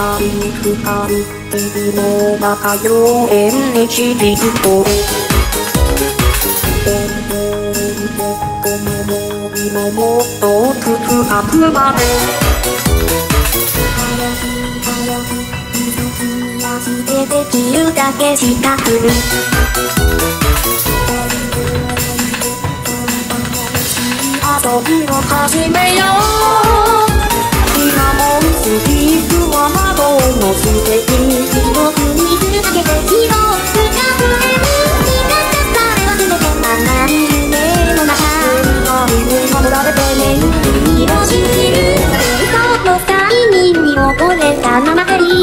深い深い日々の中よ縁に散りずと今ももっと深くまでしてできるだけ近くに遊びを始めよう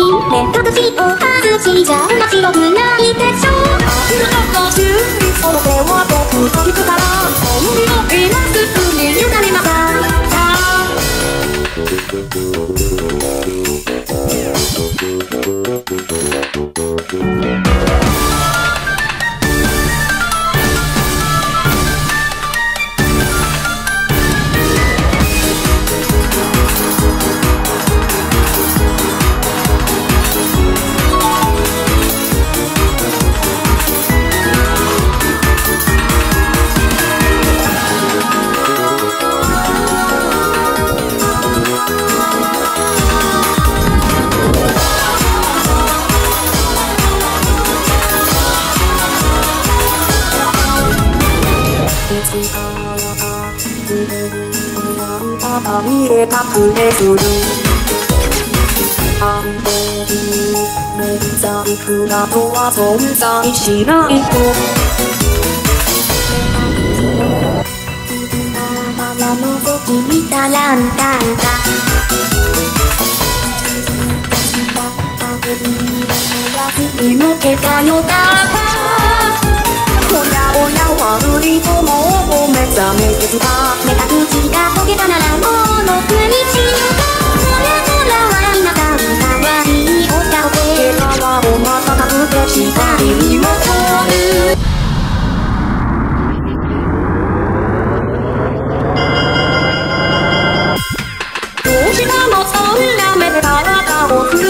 目隠しを外しじゃ面白くないでしょう明日の週にその手は僕と聞くから本気の今すぐに委ねなさいあ見え隠れする安定に免罪符などは存在しないと花の時見たらんだんだダメですか目口が溶けたならもうのくにしようそらそらはあなたかわいいお顔で川をまたかぶってしたりにも通るどうしてもそんな目でたなかを振る